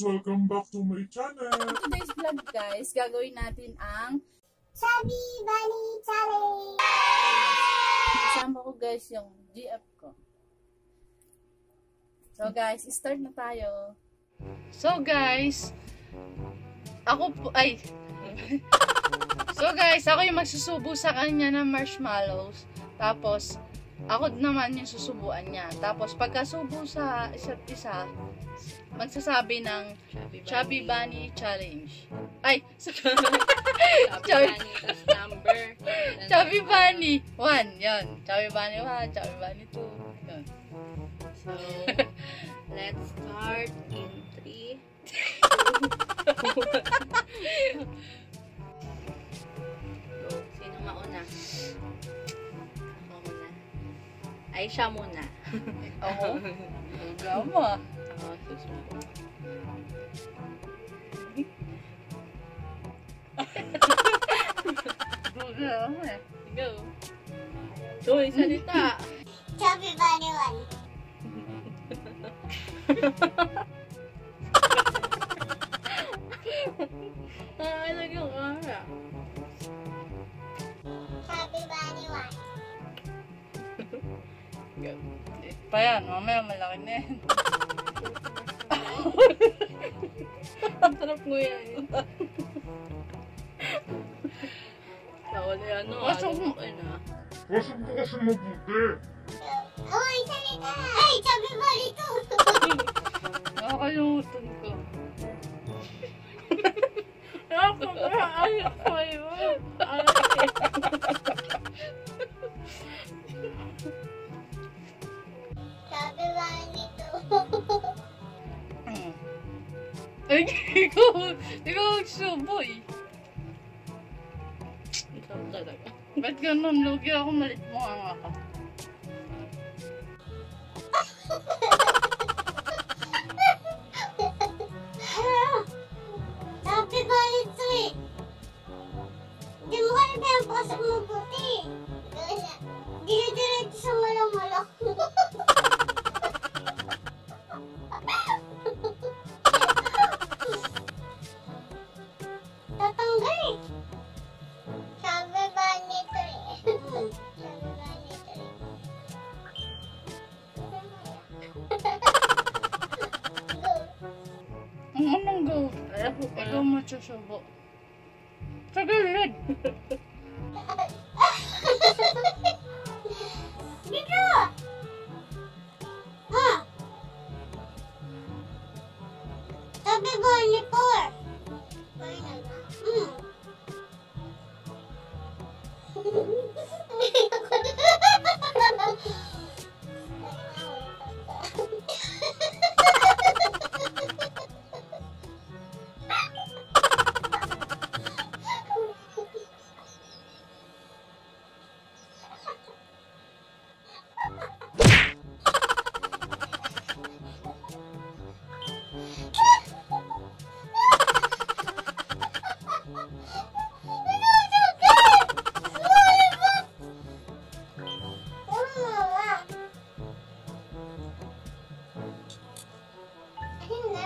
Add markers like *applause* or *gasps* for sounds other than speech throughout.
Welcome back to my channel! Today's vlog guys, gagawin natin ang Chubby Bunny Challenge! kasama ko guys yung GF ko. So guys, start na tayo. So guys, ako po, ay. *laughs* so guys, ako yung magsusubo sa kanya ng marshmallows. Tapos, ako naman yung susubuan niya. Tapos, pagkasubo sa isa't isa, magsasabi ng Chubby Bunny Challenge. Ay, Chubby Bunny, *laughs* tas number. Chubby Bunny 1, yun. Chubby Bunny 1, Chubby Bunny 2, yun. So, *laughs* let's start in 3. *laughs* Go. Sino mauna? Ay, siya muna. *laughs* Ako? Gama. Ako, susubo. Duga ako eh. Go. Uy, salita. Chubby Bunny 1. *laughs* 1. Go. Pa yan, mamaya malaki na yan. Ang *laughs* sarap mo yan. Bawal yan, no? Pasok mo. Ay, na. Pasok mo kasi mabuti! Uy, salita! Ay, Chubby Bunny 2! Nakakalimutan ko. Ako ba? Ay, ay, ay. Ay, ikaw, ikaw magsubo eh. Ikaw talaga. Ba't ganun? Lugi ako malit mo ka. Pa. Ikaw magsusubo. Sa gilid. Dito! Ha? Sabi ko ni Por. Hmm.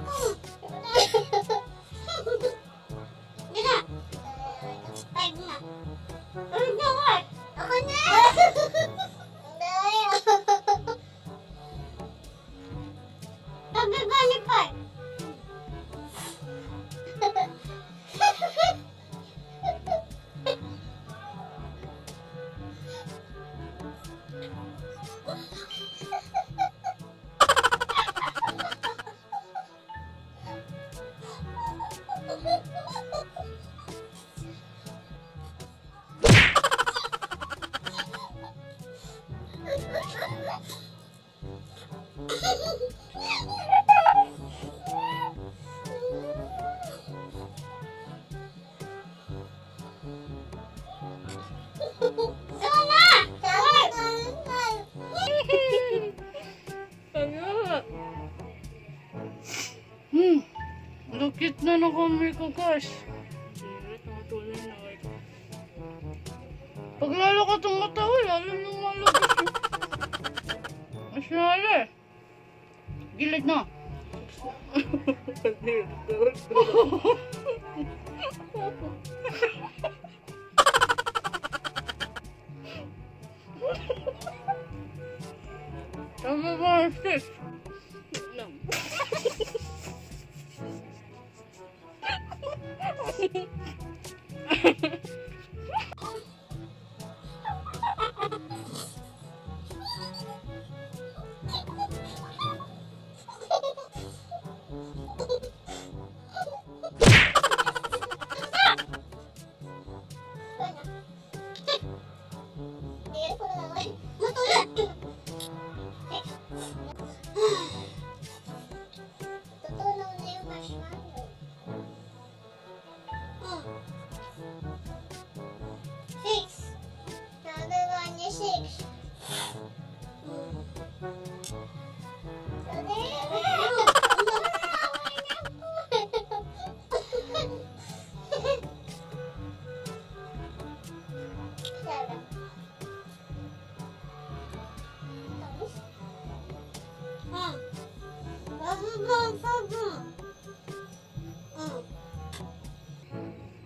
*gasps* Oh! Hmm. Lukit na na kami ko, guys. Pag lalo ka tumatawa, lalo lumalabas. Mas lalo eh. Gilid na. Tama ba sis? Lang. *laughs* Matulog! Hmm.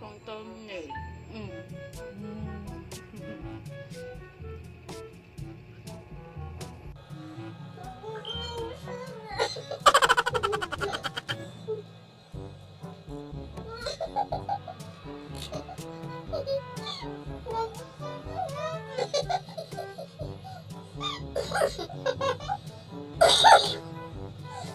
Pang thumbnail. Mm. Ano?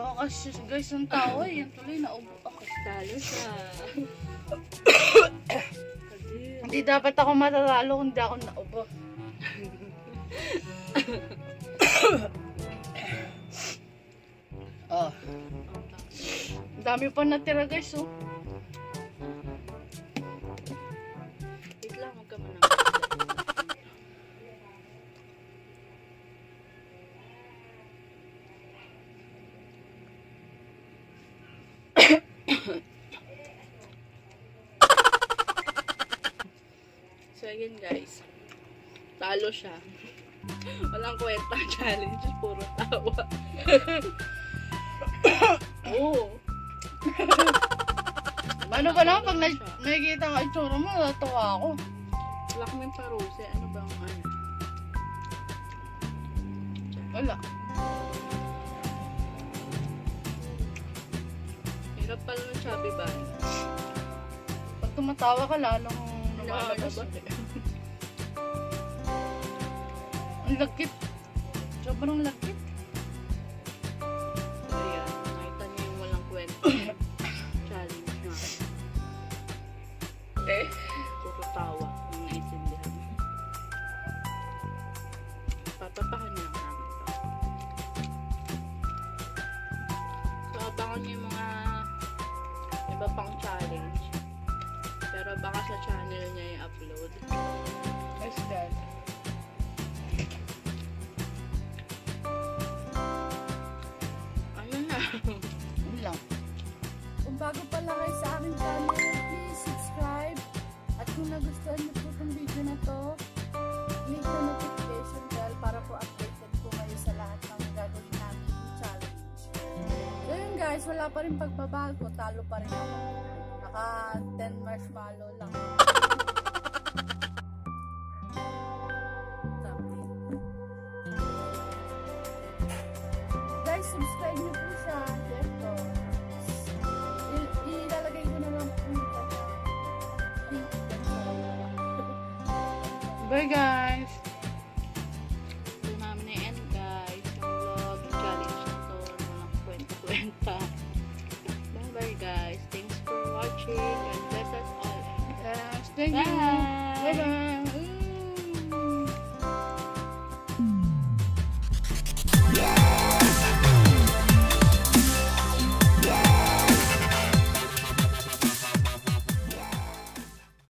Tawa kasi guys ang tawa eh. Yan tuloy naubo ako. Talo siya. Hindi dapat ako matatalo kung di ako naubo. oh. Ang dami pa natira guys oh. Again guys. Talo siya. *laughs* Walang kwenta challenge, puro tawa. *coughs* Oo. *coughs* Ano ba naman pag na- nakikita ka itsura mo, natawa ako. Wala kaming parose. Ano bang ano? Wala. Hirap pala ng chubby bunny. Pag tumatawa ka, lalong lumalabas. Lumalabas. Lagkit. Sobrang lagkit. Ayan, nakita niyo yung walang kwenta. *coughs* Challenge na. Eh? Puro tawa. Yung naisindihan. Papapakan niyo lang namin to. So, abangan niyo yung mga iba pang challenge. Pero baka sa channel niya i-upload. Yes, dad. bago pa lang kayo sa aking channel, please subscribe. At kung nagustuhan niyo po itong video na to, click the notification bell para po updated po kayo sa lahat ng gagawin namin yung challenge. So guys, wala pa rin pagbabago. Talo pa rin ako. Naka 10 marshmallow lang. guys, subscribe niyo po Bye guys! Ito namin na-end guys. Yung vlog, challenge na to. Walang kwenta-kwenta. Bye-bye guys. Thanks for watching. God bless us all. Yes, thank you! Bye!